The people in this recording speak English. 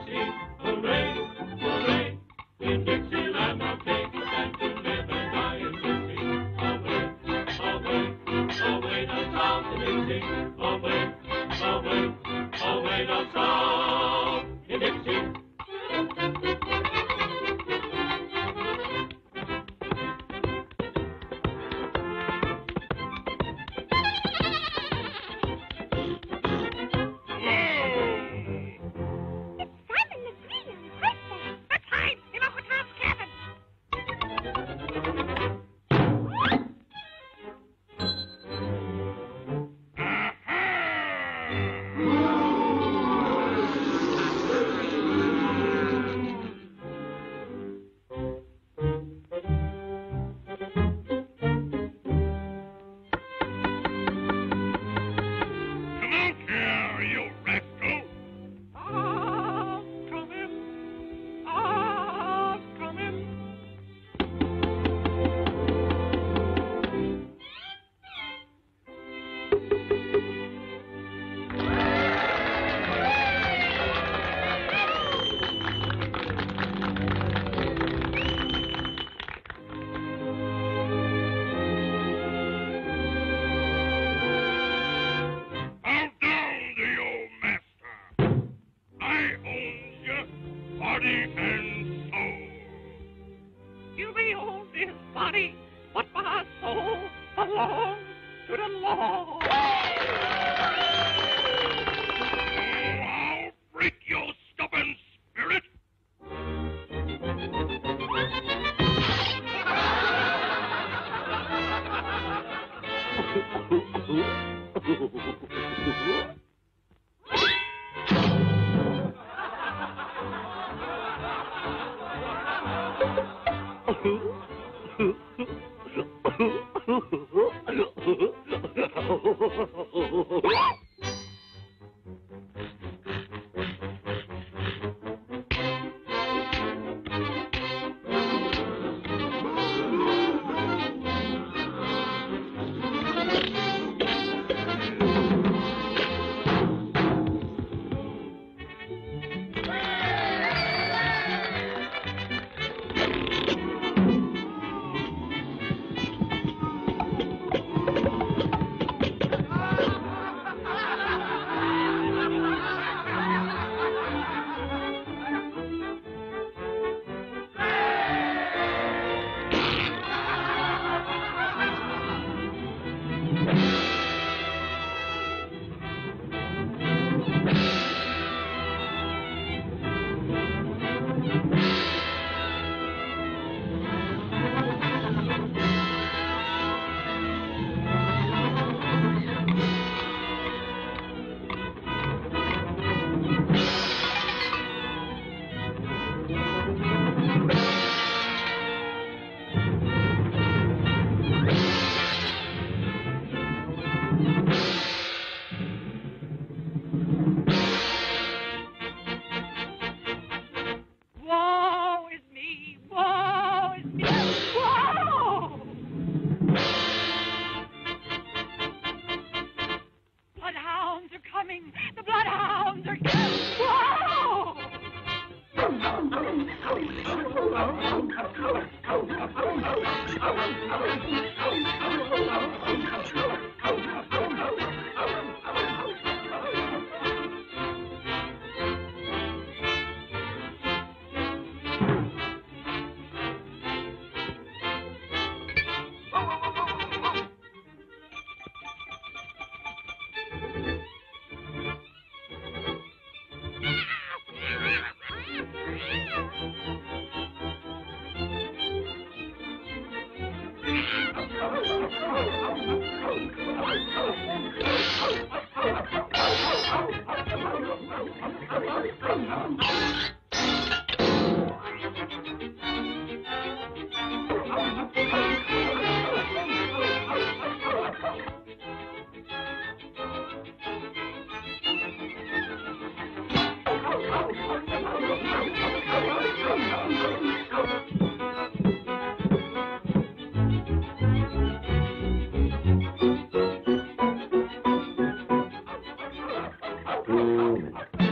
Trinity. to the Lord. I'll break your stubborn spirit. Oh, coming. The bloodhounds are coming. Whoa! Bye.